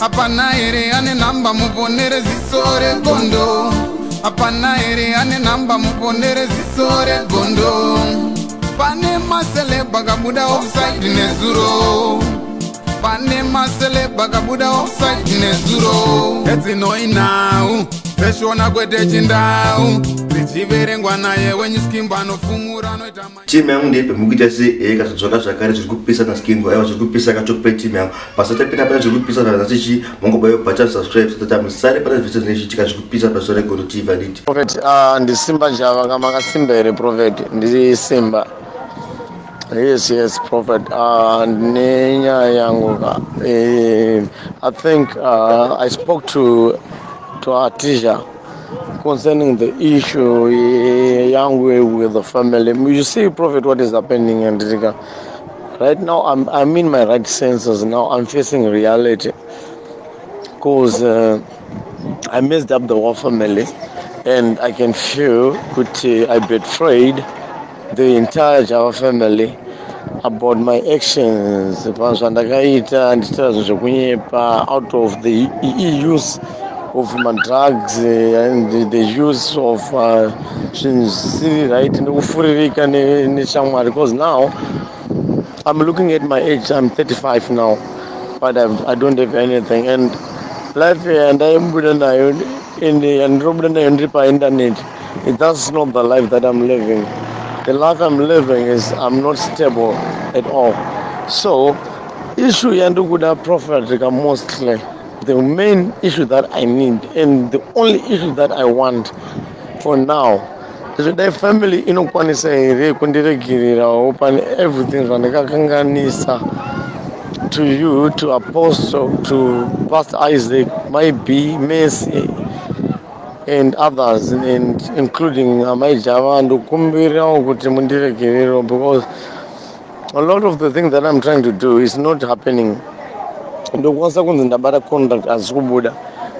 hapana here ane nhamba muponere ziso regondo hapana here ane nhamba muponere ziso regondo pane maselebha akabuda offside nezuro. Pane maselebha akabuda offside nezuro. Edzinoinhau dzeshona kwete chindau dzichiverengwa naye wenyuskimba anofumura anoita timu yangu ndeipe mukuita sei? Ikazodzoka zvakare zviri kupisa naskimbo aiwa zviri kupisa katokupe timu yangu. Pasatapinda pane zviri kupisa nasichi mongobayo button subscribe. Satata musare pane zvese zvineichitika zviri kupisa pazuva regono tv anditi prophet uh, ndisimba java kama kasimba here prophet? Ndisimba yes yes prophet. Uh, nenyaya yangu ka. Eh, i think uh, i spoke to to our teacher concerning the issue young yangu with the family. You see prophet what is happening and right now I'm, i'm in my right senses. Now i'm facing reality. Because uh, i messed up the war family and i can feel that uh, i betrayed the entire java family about my actions. Out of the use of madrugs and the use of uh, zvinhu zvisiri right nekufuririka neshamwari because now i'm looking at my age i'm 35 now but I've, i don't have anything. And life yandaibuda nayo yandinobuda nayo ndiri painternet that's not the life that i'm living. The life i'm living is i'm not stable at all. So issue yandikuda prophetica mostly the main issue that i need and the only issue that i want for now. Zvida family inokwanisa here kundiregererawo pane everything zvandakakanganisa to you to apostle to pastor isaac maybe mercy and others and including amaijava ndokumbirawo kuti mundiregerero because a lot of the thing that i'm trying to do is not happening ndokwanisa kunzi ndabata contract hazisi kubuda.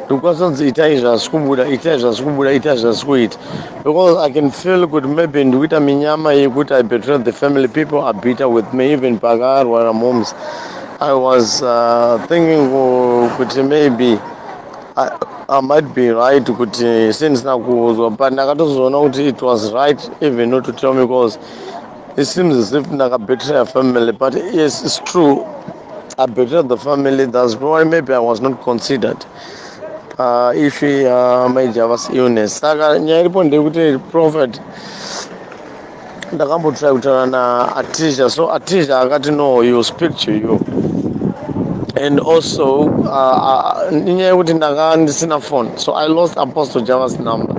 Ndokwanisa kunzi itai zvazisi kubuda itai zvazisi kubuda itai zvazisi kuita. Because i can feel kuti maybe ndikuita minyama yekuti i betray the family. People are bitter with me even pakarwara moms. I was uh, thinking kuti maybe I, I might be right kuti sendisina kuudzwa but ndakatozoona kuti it was right even not to tell me because it seems as if ndakabetray a family but yes it's true I betrayed the family. That's why maybe I was not considered. Uh, if uh, my Java's illness. Iripo ndekuti prophet. Ndakambotry kutaura naatisha so atisha akati no you speak to you. And also inyaya yekuti ndanga ndisina phone. So i lost apostle javas number.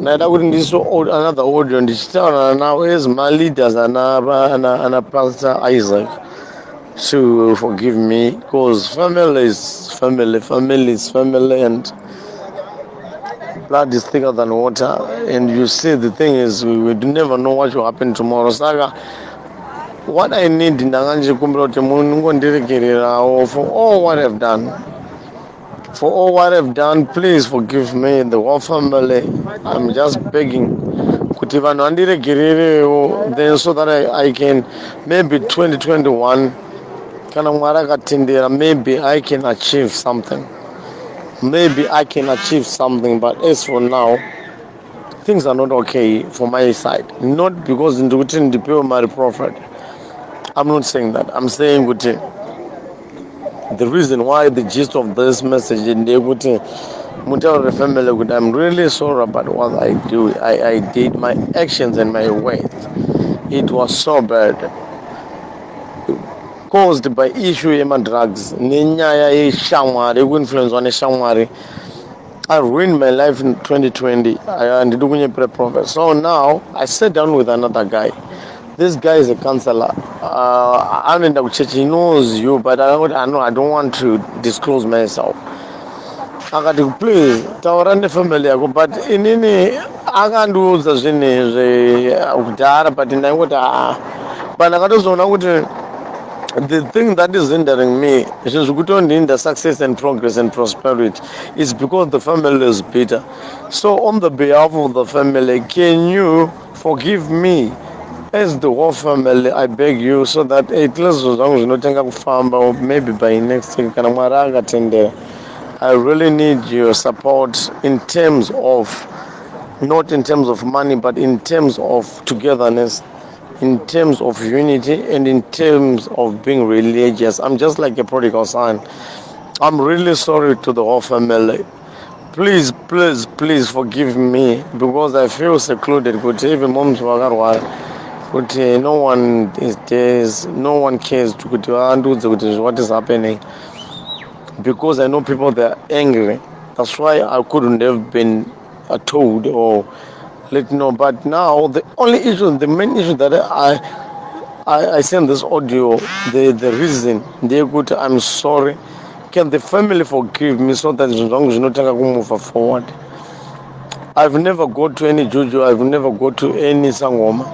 Ndaida kuti ndiso another audio. Ndichitaurana nawo as my leaders? Ana pastor isaac to forgive me because family is family, family is family, and blood is thicker than water. And you see, the thing is, we, we never know what will happen tomorrow. Saga, what I need for all what I've done. For all what I've done, please forgive me, the whole family. I'm just begging vandiregererewo oh, then so that I, I can maybe 2021 maybe i can achieve something. Maybe i can achieve something but as for now things are not okay for my side. Not because ndikuti ndipewe mari prophet i'm not saying that. I'm saying kuti the reason why the gist of this message ndeyekuti mutaurire family kuti i'm really sorry about what i do. I, i did my actions and my ways it was so bad caused by issue yemadrugs nenyaya yeshamwari yekuinfluenzwa neshamwari. I ruined my life in 2020 handidi kunyepera prophet so now i sat down with another guy. This guy is a counselor. Uh, anoenda kuchurch he knows you but akati ano i don't want to disclose myself. Akati please taura nefamily yako but inini akandiudza zvinezve kudhara but ndaingoti aa. But ndakatozoona kuti the thing that is hindering me zvinhu zvikutondihinda success and progress and prosperity. Is because the family is bitter. So on the behalf of the family can you forgive me? As the whole family i beg you so that at least zvangu zvinotanga kufamba maybe by next week kana mwari akatendera i really need your support in terms of not in terms of money but in terms of togetherness in terms of unity and in terms of being religious. I'm just like a prodigal son. I'm really sorry to the whole family. Please please please forgive me because i feel secluded. Even moms kuti no one is there's no one cares kuti vandiudze kuti what is happening. Because i know people they're angry. That's why i couldn't have been told or let me know but now the only issue the main issue that i i, I send this audio the the reason ndeyekuti i'm sorry. Can the family forgive me so that zvinhu zvangu zvinotanga move forward? I've never go to any juju i've never go to any sangoma.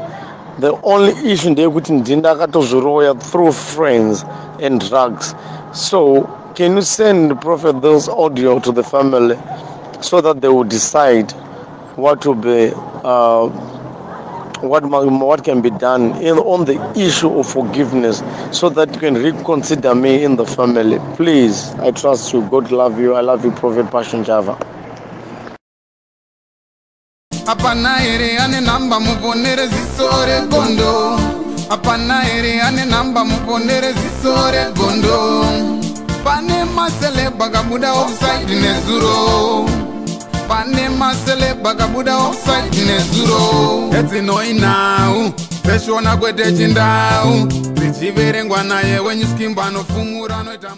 The only issue ndeyekuti ndinda akatozviroya through friends and drugs. So can you send prophet this audio to the family so that they will decide what will be uh, what what can be done in, on the issue of forgiveness so that you can reconsider me in the family. Please i trust you. God love you. I love you prophet passion java. Hapana here ane nhamba muponere hapana here ane nhamba muponere pane nezuro pane maselebha kabuda offside nezuro edzinoinhau dzeshona kwete chindau. Dzichiverengwa naye wenyuskimbo anofumura anoita